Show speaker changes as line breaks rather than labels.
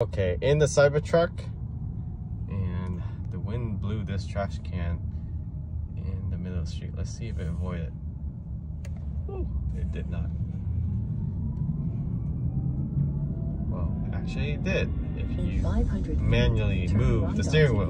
Okay, in the Cybertruck, and the wind blew this trash can in the middle of the street. Let's see if it avoided. Ooh, it did not. Well, actually it did. If you manually move the steering wheel.